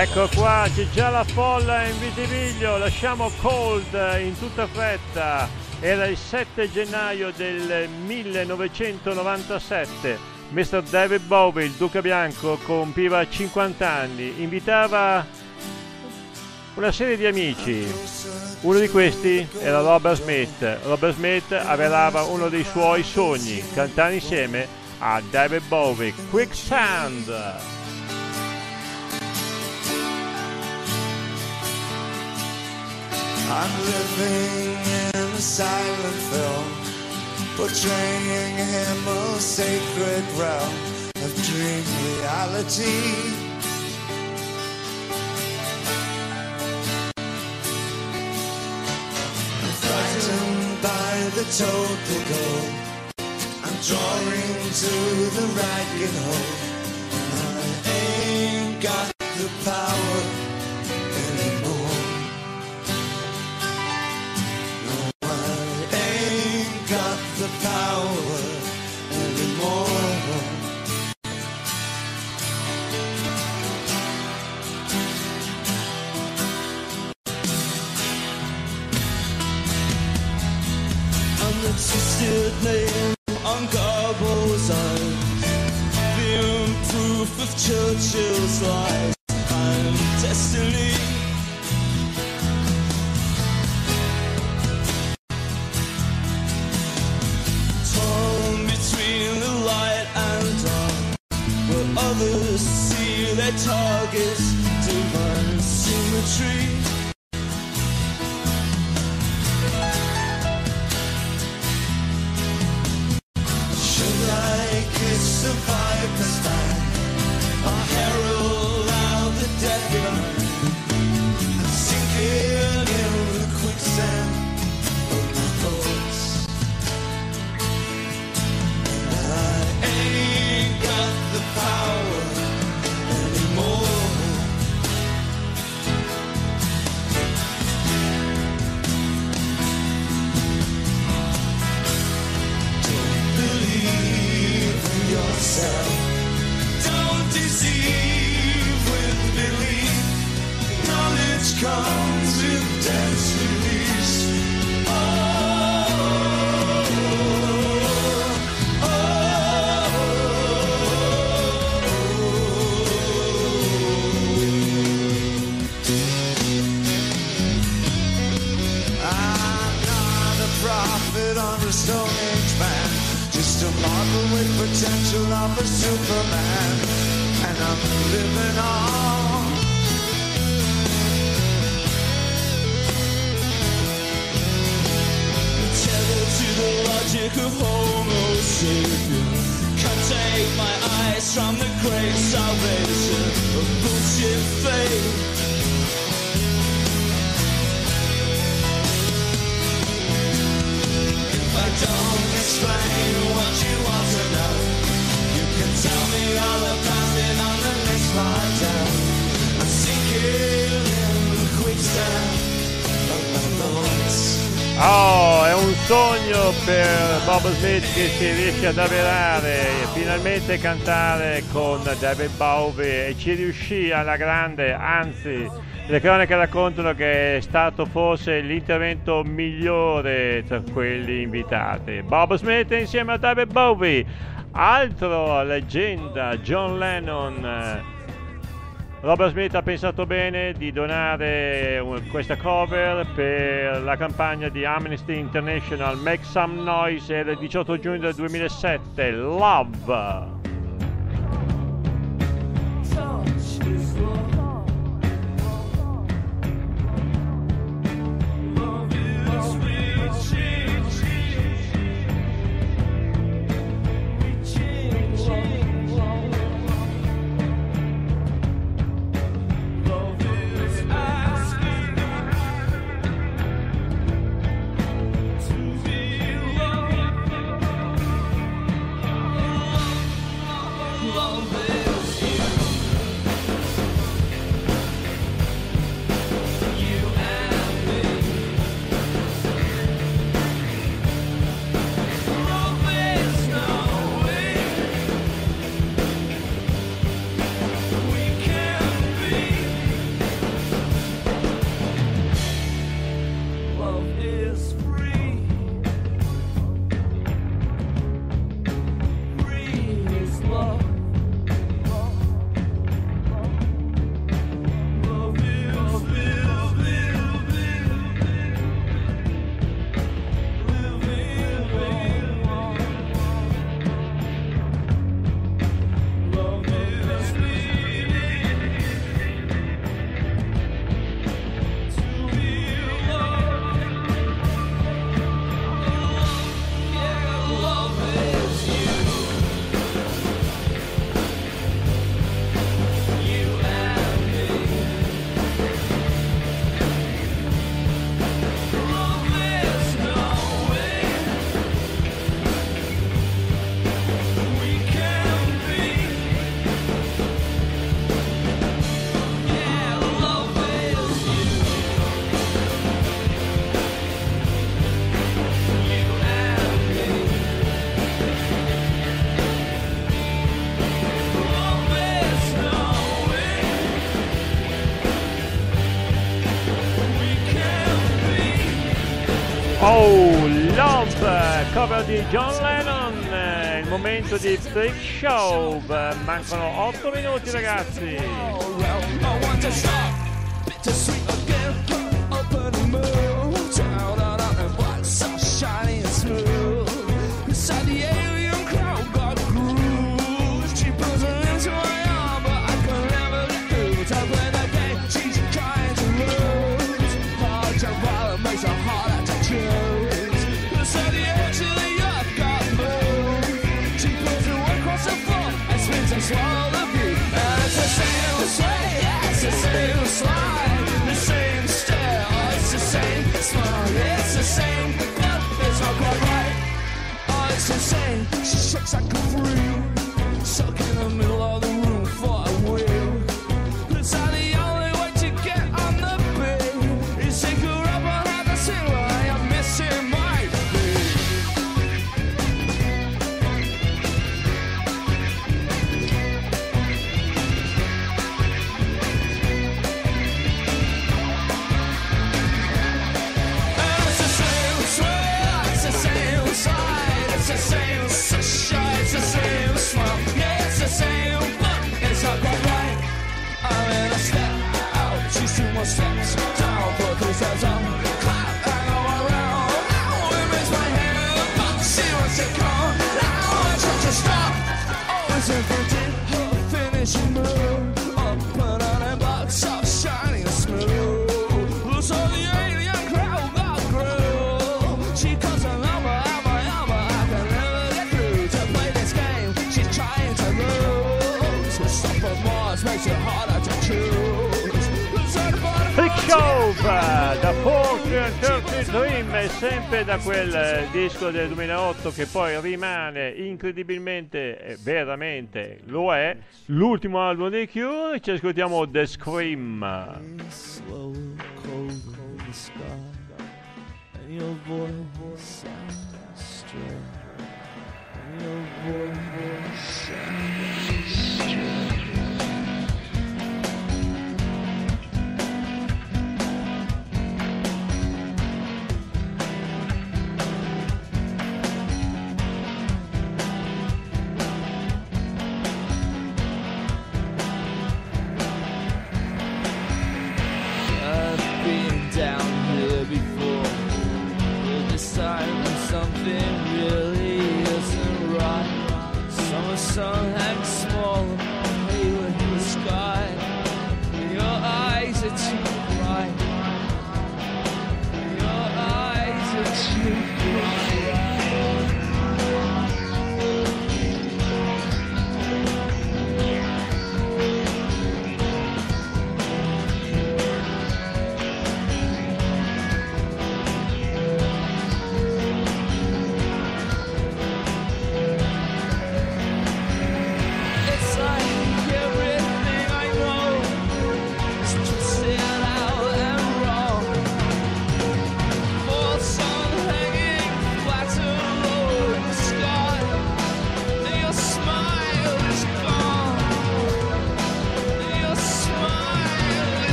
Ecco qua, c'è già la folla in Vitiviglio, lasciamo Cold in tutta fretta. Era il 7 gennaio del 1997. Mr. David Bowie, il Duca Bianco, compiva 50 anni. Invitava una serie di amici. Uno di questi era Robert Smith. Robert Smith avvelava uno dei suoi sogni, cantare insieme a David Bowie, Quicksand. I'm living in a silent film, portraying him a sacred realm of dream reality. I'm frightened by the total goal. I'm drawing to the ragged hole. I ain't got name on Garbo's eyes. The proof of Churchill's lies. I'm destiny. Torn between the light and dark, where others see their targets, divine symmetry. angel of a Superman, and I'm living on. Tethered to the logic of Homo oh, sapiens, can't take my eyes from the great salvation of bullshit faith. If I don't explain what you want. Bob Smith che si riesce ad avverare e finalmente cantare con David Bowie e ci riuscì alla grande, anzi le cronache raccontano che è stato forse l'intervento migliore tra quelli invitati. Bob Smith insieme a David Bowie, altro leggenda, John Lennon Robert Smith ha pensato bene di donare questa cover per la campagna di Amnesty International Make Some Noise del 18 giugno del 2007, Love. Cover di John Lennon, il momento di Freak Show, mancano 8 minuti ragazzi. Sempre da quel eh, disco del 2008 che poi rimane incredibilmente, eh, veramente lo è, l'ultimo album dei Cure, ci ascoltiamo The Scream. Your voice sounds strange. Your voice sounds strange.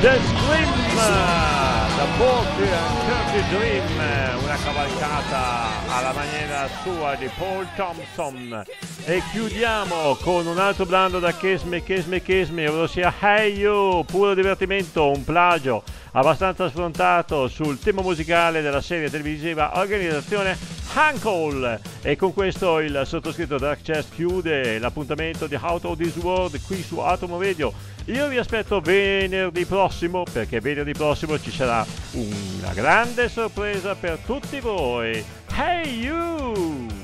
The Scream da Bourke Turkey Dream, una cavalcata alla maniera sua di Paul Thompson. E chiudiamo con un altro brano da Kesme, Kesme, Kesme, ossia Hey You, puro divertimento, un plagio abbastanza sfrontato sul tema musicale della serie televisiva Organizzazione Hankel. E con questo il sottoscritto Dark Chest chiude l'appuntamento di Out of This World qui su Atomo Radio. Io vi aspetto venerdì prossimo perché venerdì prossimo ci sarà una grande sorpresa per tutti voi. Hey you!